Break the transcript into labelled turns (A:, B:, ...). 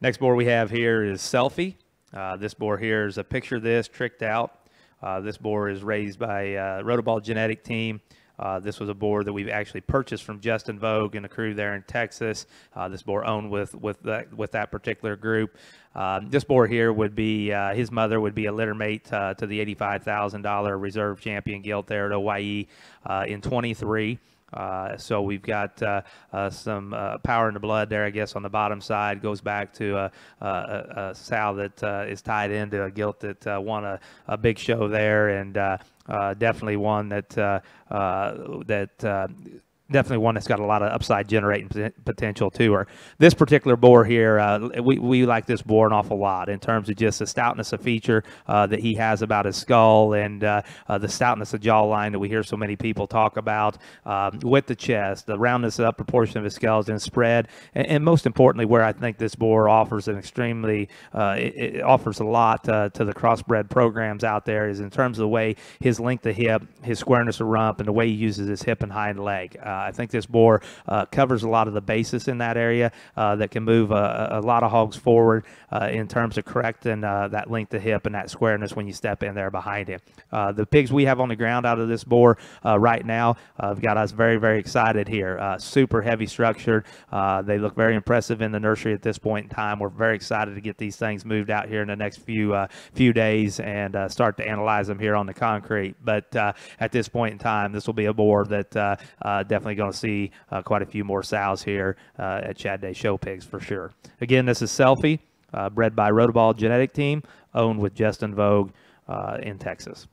A: Next boar we have here is Selfie. Uh, this boar here is a picture of this tricked out. Uh, this boar is raised by uh, Rotoball genetic team. Uh, this was a boar that we've actually purchased from Justin Vogue and a crew there in Texas. Uh, this boar owned with with that with that particular group. Um, this boar here would be uh, his mother would be a litter mate uh, to the eighty-five thousand dollar reserve champion gilt there at OYE uh, in twenty-three. Uh, so we've got uh, uh, some uh, power in the blood there, I guess, on the bottom side. Goes back to a, a, a sow that uh, is tied into a gilt that uh, won a, a big show there, and definitely one that that definitely one that's got a lot of upside generating potential to her. This particular boar here, uh, we, we like this boar an awful lot in terms of just the stoutness of feature uh, that he has about his skull and uh, uh the stoutness of jawline that we hear so many people talk about um, with the chest, the roundness of the upper portion of his skeleton spread, and, and, most importantly, where I think this boar offers an extremely, uh, it, it, offers a lot uh, to the crossbred programs out there is in terms of the way his length of hip, his squareness of rump, and the way he uses his hip and hind leg. Uh, I think this boar uh, covers a lot of the basis in that area uh, that can move uh, a, a, lot of hogs forward uh, in terms of correcting uh, that length of hip and that squareness when you step in there behind him. the pigs we have on the ground out of this boar right now have got us very, very excited here. super heavy structured. they look very impressive in the nursery at this point in time. We're very excited to get these things moved out here in the next few few days and start to analyze them here on the concrete. But at this point in time, this will be a boar that definitely definitely going to see uh, quite a few more sows here uh, at Chad Day Show Pigs for sure. Again, this is Selfie, uh, bred by Rotoball Genetic Team, owned with Justin Vogue uh, in Texas.